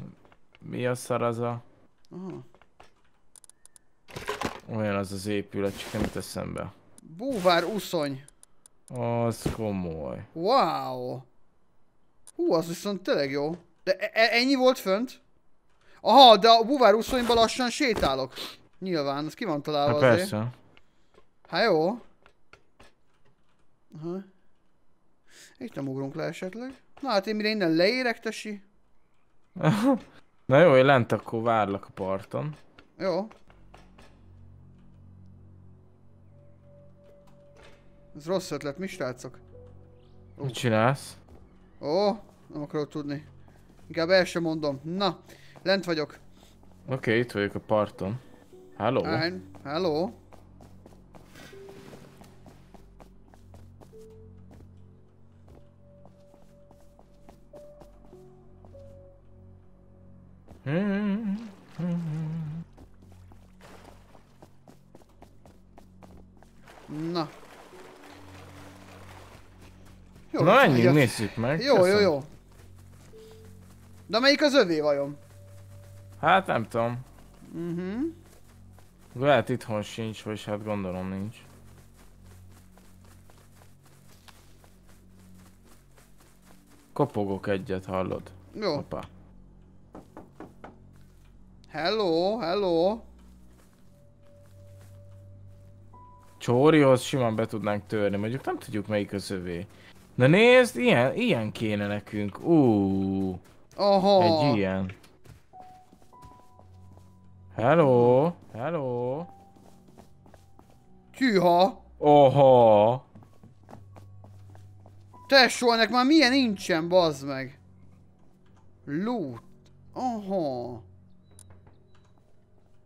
Mi a szar az a... Aha. Olyan az az épület, csak nem jut eszembe. Búvár uszony. Az komoly. Wow. Hú, az viszont tényleg jó. De e- e- ennyi volt fönt? Aha, de a búvár uszonyban lassan sétálok. Nyilván, ez ki van találva Hát azért. persze. Hát jó. Aha. Itt nem ugrunk le esetleg. Na hát én mire innen leérek, tesi. Na jó, én lent akkor várlak a parton. Jó. Ez rossz ötlet, mi srácok? Mit csinálsz? Ó, nem akarod tudni. Inkább el sem mondom. Na, lent vagyok. Oké, okay, itt vagyok a parton. Hello? Hein, hello. Na. Jó, Na ja. nézzük meg. Jó, jó, Köszönöm. jó. De melyik az övé vajon? Hát nem tudom. Mhm. Lehet itthon sincs, vagy hát gondolom nincs. Kopogok egyet, hallod? Jó. Hoppá. Hello, hello. Csórihoz simán be tudnánk törni, mondjuk nem tudjuk melyik az övé. Na nézd, ilyen, ilyen kéne nekünk. Ú, Aha. egy ilyen. Hello, hello. Tűha. Oha. Tesó, ennek már milyen nincsen, bazd meg. Loot. Aha.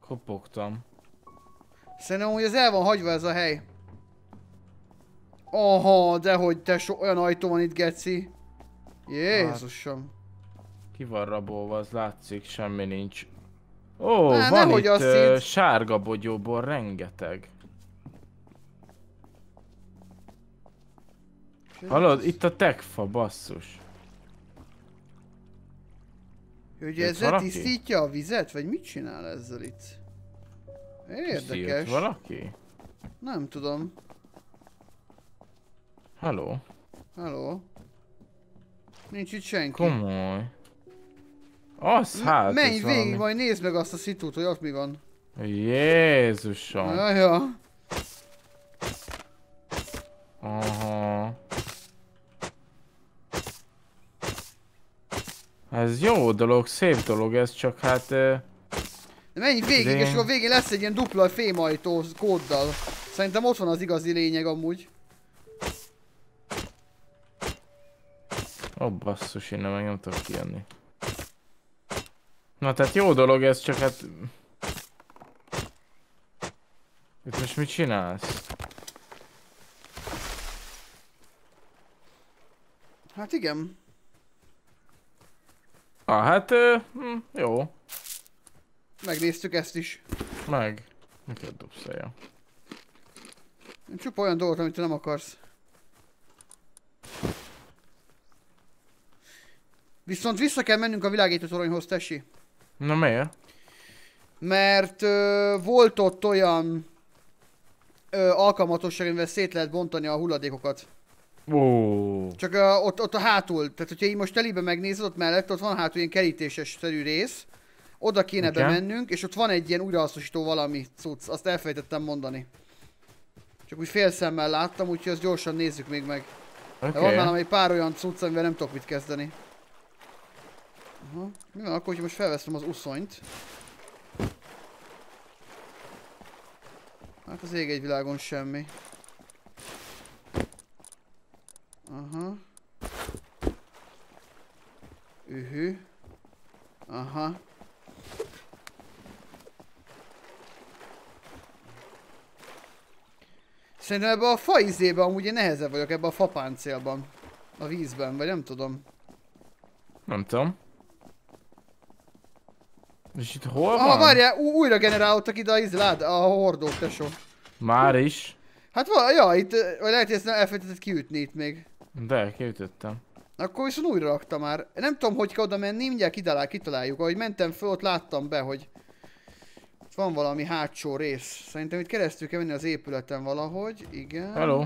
Kopogtam. Szerintem, hogy ez el van hagyva ez a hely. Aha, de hogy tesó, olyan ajtó van itt, geci. Jézusom. Ki van rabolva, az látszik, semmi nincs. Ó, Á, van itt azt hidd. sárga bogyóból rengeteg. Hallod, itt a tekfa, basszus. Hogy Jött ezzel valaki? tisztítja a vizet, vagy mit csinál ezzel itt? Érdekes. valaki? Nem tudom. Hello? Hello. Nincs itt senki. Komoly. Az hát, Menj végig, valami... majd nézd meg azt a szitút, hogy ott mi van. Jézusom. Ja, ja. Aha. Ez jó dolog, szép dolog ez, csak hát... ö, De menj végig, De és én- akkor végén lesz egy ilyen dupla fémajtó kóddal. Szerintem ott van az igazi lényeg amúgy. Ó, basszus, innen meg nem tudok kijönni. Na tehát jó dolog ez, csak hát... Itt most mit csinálsz? Hát igen. Ah, hát... Ö, hm, jó. Megnéztük ezt is. Meg. Miket dobsz el? Csupa olyan dolgot, amit te nem akarsz. Viszont vissza kell mennünk a világító toronyhoz, tessi. Na miért? Mert ö, volt ott olyan ö, alkalmatosság, amivel szét lehet bontani a hulladékokat. Ó. Csak ö, ott, ott a hátul, tehát hogyha így most telibe megnézed, ott mellett ott van hátul ilyen kerítéses szerű rész. Oda kéne Igen. bemennünk, és ott van egy ilyen újrahasznosító valami cucc, azt elfelejtettem mondani. Csak úgy fél szemmel láttam, úgyhogy azt gyorsan nézzük még meg. De Oké. van nálam egy pár olyan cucc, amivel nem tudok mit kezdeni. Aha. Mi van akkor, hogy most felveszem az uszonyt? Hát az ég egy világon semmi. Aha. Ühű. Aha. Szerintem ebbe a fa izébe amúgy én nehezebb vagyok, ebbe a fapáncélban. A vízben, vagy nem tudom. Nem tudom. És itt hol Aha, van? várjál, ú- újra generálódtak ide a izé, lád, a hordók, tesó. Már is. Hát val, ja, itt, vagy lehet, hogy ezt nem elfelejtetted kiütni itt még. De, kiütöttem. Akkor viszont újra rakta már. Nem tudom, hogy kell oda menni, mindjárt kitalál, kitaláljuk. Ahogy mentem föl, ott láttam be, hogy... Itt van valami hátsó rész. Szerintem itt keresztül kell menni az épületen valahogy. Igen. Hello.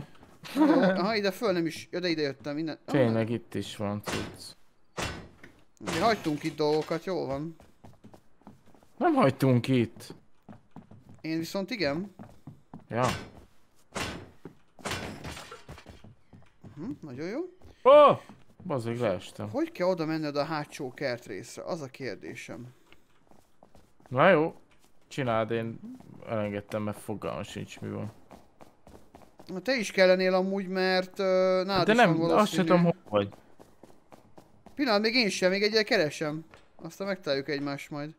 Aha, ide föl nem is. Ja, de ide jöttem. Innen. Ah, Tényleg itt is van cucc. ugye, hagytunk itt dolgokat, jó van. Nem hagytunk itt. Én viszont igen. Ja. Hm, nagyon jó. Ó! Oh! Bazeg leestem. Hogy kell oda menned a hátsó kertrészre? Az a kérdésem. Na jó. Csináld, én elengedtem, mert fogalmam sincs mi van. Na, te is kellenél amúgy, mert uh, nálad De is nem, van azt sem tudom, hol vagy. Pillanat, még én sem, még egyel keresem. Aztán megtaláljuk egymást majd.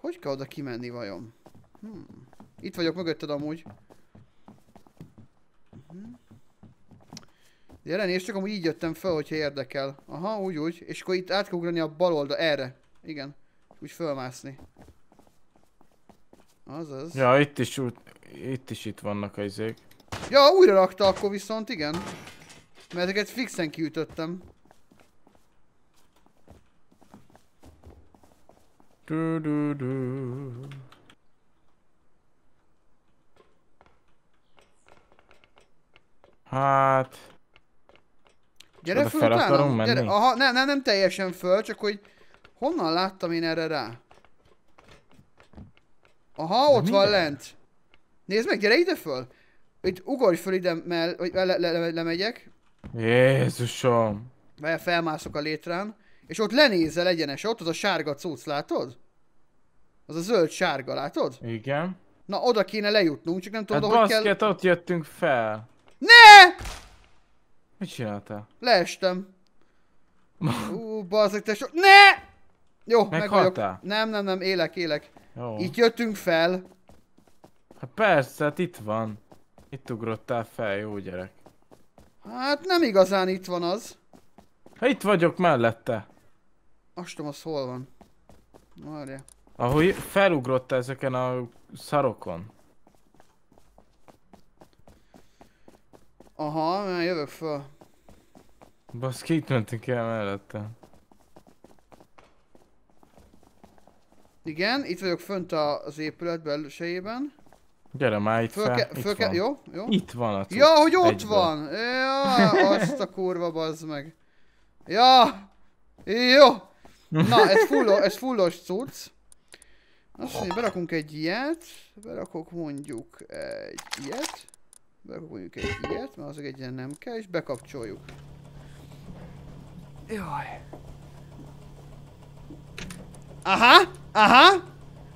Hogy kell oda kimenni vajon? Hmm. Itt vagyok mögötted amúgy. Mhm. Gyere, nézd csak, amúgy így jöttem fel, hogyha érdekel. Aha, úgy, úgy. És akkor itt át kell ugrani a bal oldal, erre. Igen. Úgy fölmászni. Azaz. Ja. Ja, itt is, itt is itt vannak a izék. ja, újra rakta akkor viszont, igen. Mert ezeket fixen kiütöttem. Du, du, du. Hát... Gyere föl menni? Gyere. Aha, nem, nem, nem teljesen föl, csak hogy honnan láttam én erre rá? Aha, ott van lent. Nézd meg, gyere ide föl. Itt ugorj föl ide, mell, vagy le, le, le, lemegyek. Jézusom! Vagy felmászok a létrán. És ott lenézel egyenes, ott az a sárga cucc, látod? Az a zöld sárga, látod? Igen. Na, oda kéne lejutnunk, csak nem Hát tudom, hogy kell... baszket, ott jöttünk fel. Ne! Mit csináltál? Leestem. Ú, bazzak, te so... Ne! Jó, meg vagyok. Nem, nem, nem, élek, élek. Jó. Itt jöttünk fel. Hát persze, hát itt van. Itt ugrottál fel, jó gyerek. Hát nem igazán itt van az. Hát itt vagyok mellette. Azt tudom, az hol van. Várja. Ahogy felugrottál ezeken a szarokon. Aha, már jövök föl. Baszki, itt mentünk el mellette. Igen, itt vagyok fönt az épület belsejében. Gyere már itt Föl fel. ke, itt jó, jó. Itt van a. Ja, hogy ott Egyből. van! Ja, azt a kurva bazd meg. Ja! Jó! Na, ez, fullo, ez fullos cucc. Azt mondja, berakunk egy ilyet, berakok mondjuk egy ilyet, berakok mondjuk egy ilyet, mert azok egy ilyen nem kell, és bekapcsoljuk. Jaj. Aha, aha!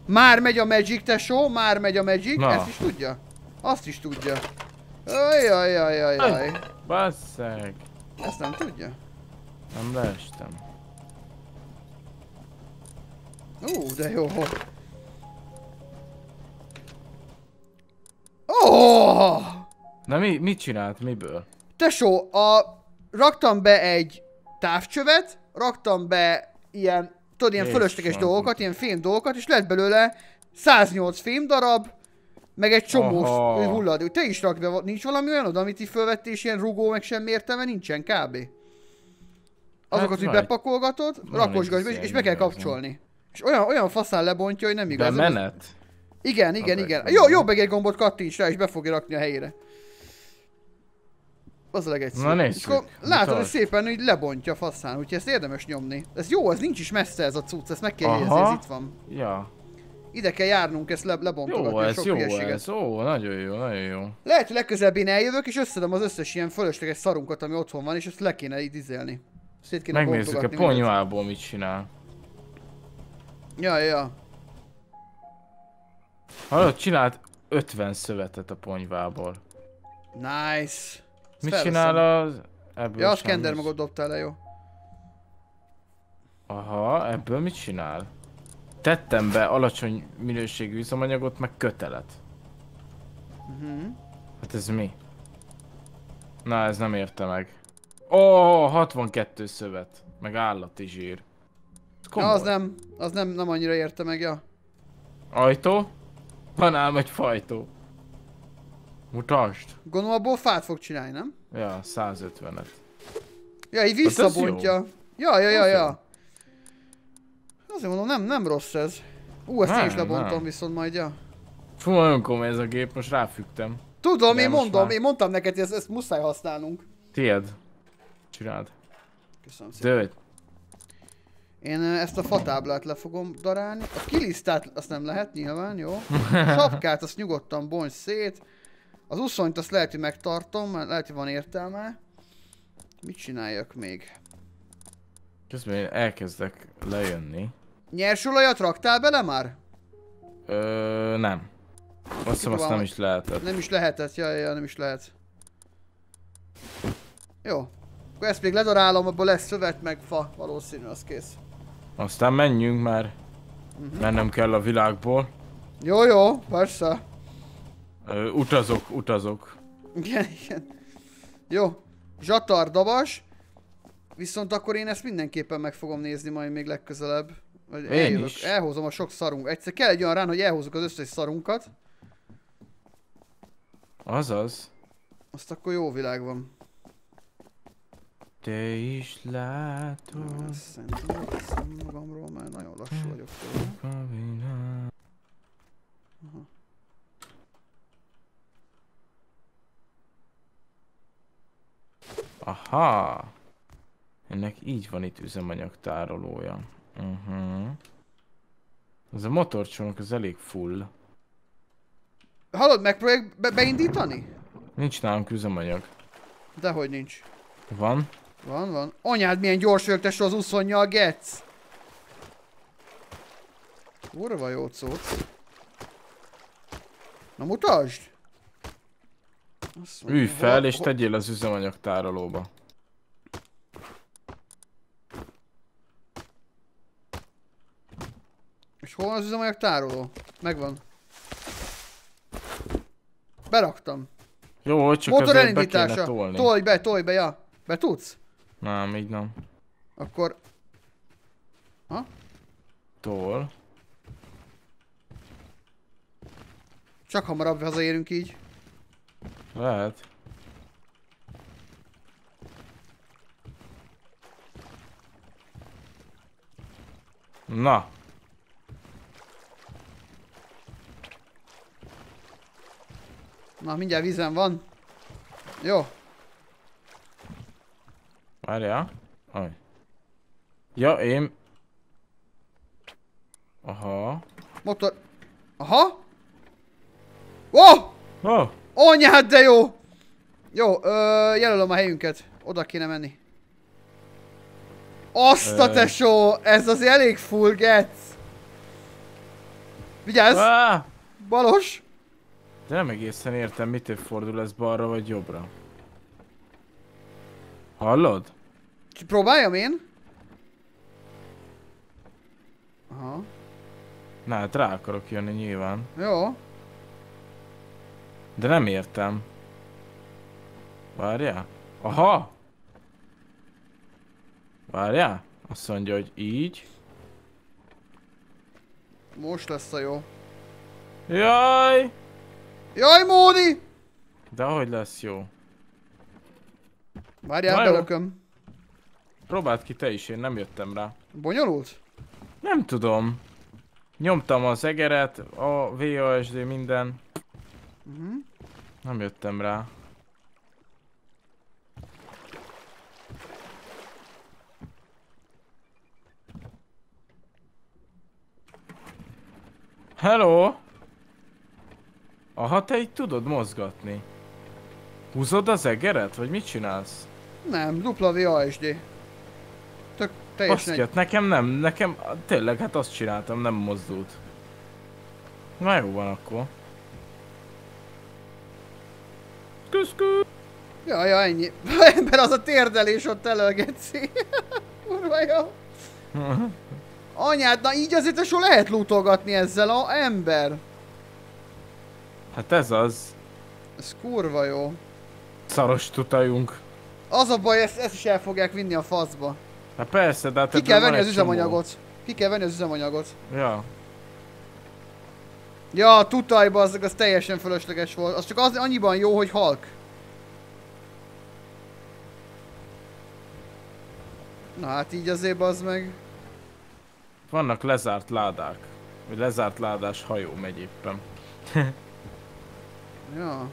Már megy a Magic, tesó, már megy a Magic, Na. ezt is tudja? Azt is tudja. Ajajajajaj. Basszeg. Ezt nem tudja. Nem leestem. Ó, de jó. Ó! Na mi, mit csinált, miből? Tesó, a... raktam be egy távcsövet, raktam be ilyen, tudod, ilyen Jézus fölösleges dolgokat, ilyen fém dolgokat, és lett belőle 108 fém darab, meg egy csomó hulladék. Te is rakd be, nincs valami olyan oda, amit így fölvettél, és ilyen rugó meg sem értelme nincsen, kb. Azokat, Hát hogy bepakolgatod, egy és, és be kell kapcsolni. És olyan, olyan faszán lebontja, hogy nem De igaz. menet? Igen, igen, igen. Jó, jobb egy gombot kattints rá, és be fogja rakni a helyére. Az a legegyszerűbb. Na, nézzük. És akkor látod, hogy szépen így lebontja faszán, úgyhogy ezt érdemes nyomni. Ez jó, ez nincs is messze ez a cucc, ezt meg kell jegyezni, ez itt van. Ja. Ide kell járnunk, ezt le, lebontogatni, Jó a ez, sok jó hülyeséget. ez. Ó, nagyon jó, nagyon jó. Lehet, hogy legközelebb én eljövök, és összedom az összes ilyen fölösleges szarunkat, ami otthon van, és ezt le kéne így izélni. Szét kéne Megnézzük a ponyvából mit csinál. Ja, ja. Hallod, csinált 50 szövetet a ponyvából. Nice. Ezt Mit felveszem. csinál az... Ebből Ja, a. Skender magot dobtál le, jó. Aha, ebből mit csinál? Tettem be alacsony minőségű üzemanyagot, meg kötelet. Mhm. Hát ez mi? Na, ez nem érte meg. Ó, oh, 62 szövet. Meg állati zsír. Komoly. Ja, az nem, az nem, nem annyira érte meg, ja. Ajtó? Van ám egy fajtó. Mutasd. Gondolom abból fát fog csinálni, nem? Ja, 150-et. Ja, így Hát visszabontja. Ja, ja, ja, Az ja. Azért mondom, nem, nem rossz ez. Ú, ezt én is Nem, lebontom nem. viszont majd, ja. Fú, nagyon komoly ez a gép, most ráfügtem. Tudom, De én mondom, már- én mondtam neked, hogy ezt, ezt muszáj használnunk. Tied. Csináld. Köszönöm szépen. Dőt. Én ezt a fatáblát le fogom darálni. A kilisztát azt nem lehet nyilván, jó? A sapkát azt nyugodtan bonts szét. Az uszonyt azt lehet, hogy megtartom, mert lehet, hogy van értelme. Mit csináljak még? Közben én elkezdek lejönni. Nyersolajat raktál bele már? Ö, nem. Azt hiszem azt nem is lehetett. Nem is lehetett, ja, ja, nem is lehet. Jó. Akkor ezt még ledarálom, abból lesz szövet meg fa, valószínű, az kész. Aztán menjünk már. Mennem kell a világból. Jó, jó, persze. Ö, utazok, utazok. Igen, igen. Jó. Zsatar, dabas. Viszont akkor én ezt mindenképpen meg fogom nézni majd még legközelebb. Vagy Én eljövök, is. elhozom a sok szarunk. Egyszer kell egy olyan rán, hogy elhozzuk az összes szarunkat. Azaz. Azt akkor jó világ van. Te is látod Szerintem veszem magamról, mert nagyon lassú vagyok tőle. a világ. Aha. Ennek így van itt üzemanyag tárolója. Uh-huh. Ez a motorcsónak az elég full. Hallod, megpróbáljuk be beindítani? Nincs nálunk üzemanyag. Dehogy nincs. Van? Van, van. Anyád milyen gyors tesó az uszonnyal, gec! Kurva jó cucc. Na mutasd! Mondja, Ülj fel hol- és hol- tegyél az üzemanyag tárolóba. És hol van az üzemanyag tároló? Megvan. Beraktam. Jó, csak Motor be elindítása. tolni. Tolj be, tolj be, ja. Be tudsz? Nem, így nem. Akkor... Tol. Csak hamarabb hazaérünk így. Lehet. Na, Na, mindjárt vízen van. Jó. Várjál. Aj. Ja, én... Aha. Motor... Aha! Oh! Oh, Anyád, de jó! Jó, ö, jelölöm a helyünket. Oda kéne menni. Azt a tesó! Ez az elég full gec! Vigyázz! ah! Balos! De nem egészen értem, mitől fordul ez balra vagy jobbra. Hallod? Próbáljam én? Aha. Na, hát rá akarok jönni nyilván. Jó. De nem értem. Várjál? Aha! Várjál? Azt mondja, hogy így. Most lesz a jó. Jaj! Jaj, Módi! De hogy lesz jó? Várjál, Na belököm. Próbáld ki te is, én nem jöttem rá. Bonyolult? Nem tudom. Nyomtam az egeret, a VASD minden. Mhm. Nem jöttem rá. Hello! Aha, te így tudod mozgatni. Húzod az egeret, vagy mit csinálsz? Nem, dupla VASD. Tök teljesen egy... Baszkett, nekem nem, nekem tényleg hát azt csináltam, nem mozdult. Na jó van akkor. Köszkő! Ja, ja, ennyi. Ember az a térdelés ott előgeci. Kurva jó. Anyád, na így azért tesó lehet lootolgatni ezzel a ember. Hát ez az. Ez kurva jó. Szaros tutajunk. Az a baj, ezt, ezt is el fogják vinni a faszba. Hát persze, de hát Ki kell venni az csomó. üzemanyagot. Ki kell venni az üzemanyagot. Ja. Ja, a tutajba az, az teljesen fölösleges volt. Az csak az annyiban jó, hogy halk. Na hát így azért az meg. Vannak lezárt ládák. Vagy lezárt ládás hajó megy éppen. Ja.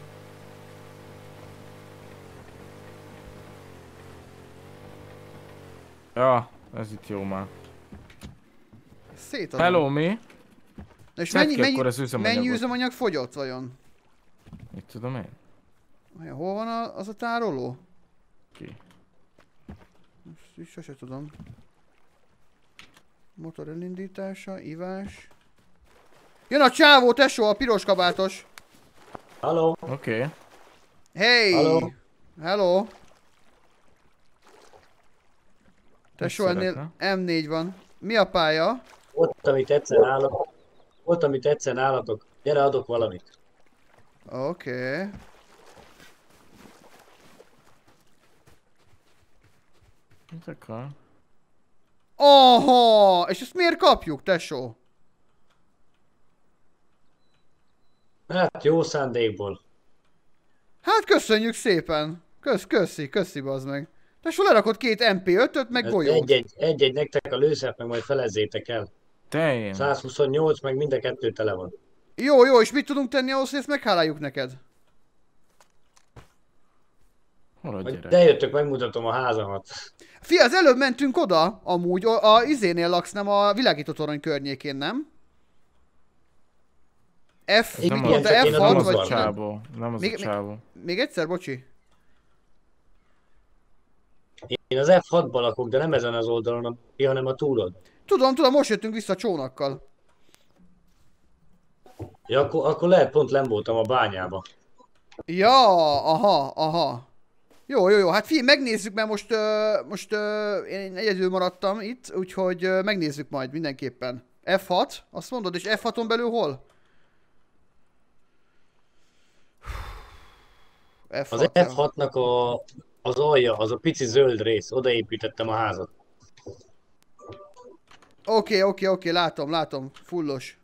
Ja, ez itt jó már. Szétadom. Hello, mi? Na és mennyi, mennyi, az üzemanyagot. mennyi üzemanyag fogyott vajon? Mit tudom én? Vajon Hol van a, az a tároló? Ki? Is sose tudom. Motor elindítása, ivás. Jön a csávó, tesó, a piros kabátos. Halló? Oké. Okay. Hey! Halló? Hello! Tesó, ennél M4 van. Mi a pálya? Ott, amit egyszer állok. Ott, amit egyszer állatok. Gyere, adok valamit. Oké. Okay. Mit akar? Aha! És ezt miért kapjuk, tesó? Hát jó szándékból. Hát köszönjük szépen. Kösz, köszi, köszi bazd meg. Tesó lerakott két MP5-öt, meg Hát golyót. Egy-egy, egy-egy nektek a lőszert, meg majd felezzétek el. Te én. 128, meg mind a kettő tele van. Jó, jó, és mit tudunk tenni ahhoz, hogy ezt megháláljuk neked? De jöttök, megmutatom a házamat. Fia, az előbb mentünk oda, amúgy, a, a izénél laksz, nem a világító torony környékén, nem? F, nem én F6 nem Nem az vagy a az nem? csávó. Az Még- csávó. Még egyszer, bocsi. Én az F6-ban lakok, de nem ezen az oldalon, hanem a túlod. Tudom, tudom, most jöttünk vissza a csónakkal. Ja, akkor, akkor lehet pont len voltam a bányába. Ja, aha, aha. Jó, jó, jó, hát fi, megnézzük, mert most, ö, most ö, én egyedül maradtam itt, úgyhogy ö, megnézzük majd mindenképpen. F6, azt mondod, és F6-on belül hol? F6, Az F6-nak a, az alja, az a pici zöld rész, oda építettem a házat. Oké, oké, oké, látom, látom, fullos.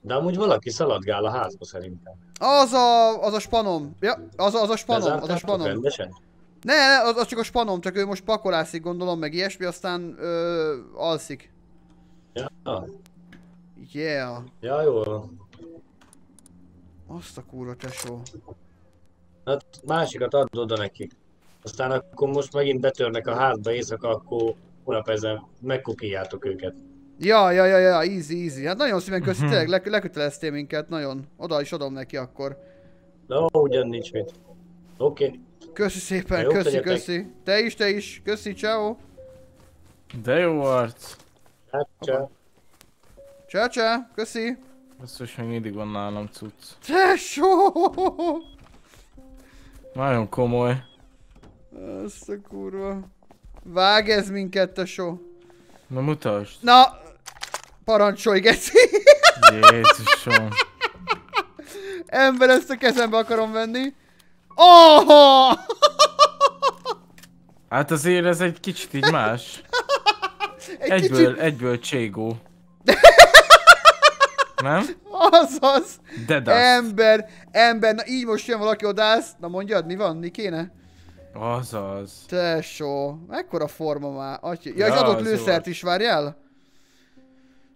De amúgy valaki szaladgál a házba szerintem. Az a, az a spanom. Ja, az a, az a spanom, az a spanom. Rendesen? Ne, ne, az, az csak a spanom, csak ő most pakolászik, gondolom, meg ilyesmi, aztán ö, alszik. Ja. Yeah. ja, jó. van. Azt a kurva tesó. Hát másikat add oda neki. Aztán akkor most megint betörnek a házba éjszaka, akkor holnap ezen megkukíjátok őket. Ja, ja, ja, ja, easy, easy. Hát nagyon szíven köszi, tényleg le, leköteleztél minket, nagyon. Oda is adom neki akkor. De ó, ugyan nincs mit. Oké. Okay. Köszi szépen, köszi, legyetek. köszi. Te is, te is. Köszi, ciao. De jó arc. Hát, csá. Ciao, ciao. Köszi. Basszus, még mindig van nálam cucc. Tesó! Nagyon komoly. Azt a kurva. Vág ez minket, tesó. Na mutasd. Na, parancsolj, geci. Jézusom. Ember, ezt a kezembe akarom venni. Oh! Hát azért ez egy kicsit így más. Egy Egyből, kicsit, egyből cségó. Nem? Azaz. Dedasz. Ember, ember, na így most jön valaki odász. Na mondjad, mi van, mi kéne? Azaz. Tesó, mekkora forma már. Atya. Ja, és adott lőszert is, várjál?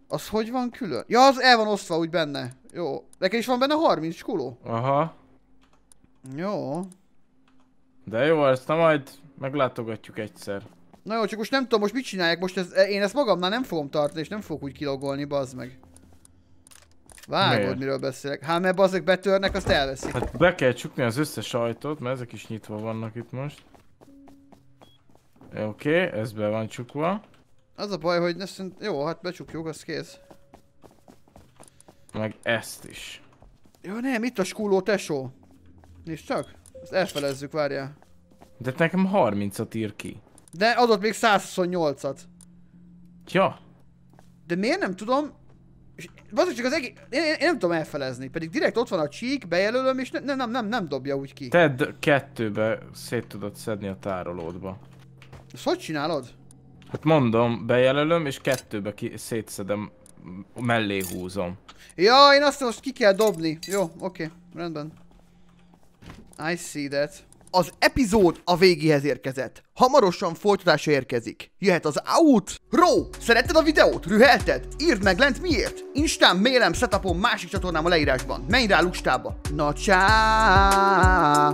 Az hogy van külön? Ja, az el van osztva úgy benne. Jó. Neked is van benne 30 kuló? Aha. Jó. De jó, ezt na majd meglátogatjuk egyszer. Na jó, csak most nem tudom, most mit csinálják. Most ez, én ezt magamnál nem fogom tartani, és nem fogok úgy kilogolni, bazd meg. Vágod, Miért? miről beszélek. Hát mert bazdek betörnek, azt elveszik. Hát be kell csukni az összes ajtót, mert ezek is nyitva vannak itt most. Oké, okay, ez be van csukva. Az a baj, hogy ne szerint... Jó, hát becsukjuk, az kész. Meg ezt is. Jó, nem, itt a skuló tesó. Nézd csak. Ezt elfelezzük, várjál. De nekem 30-at ír ki. De adott még 128-at. Ja, De miért nem tudom? Bazdmeg csak az egész... Én, én, én, nem tudom elfelezni. Pedig direkt ott van a csík, bejelölöm, és ne, nem, nem, nem, nem dobja úgy ki. tedd kettőbe szét tudod szedni a tárolódba. Ezt hogy csinálod? Hát mondom, bejelölöm, és kettőbe ki, szétszedem, mellé húzom. Ja, én azt most ki kell dobni. Jó, oké, rendben. I see that. Az epizód a végéhez érkezett. Hamarosan folytatása érkezik. Jöhet az out. Ró, szeretted a videót? Rühelted? Írd meg lent miért? Instán, mailem, setupom, másik csatornám a leírásban. Menj rá lustába. Na csá!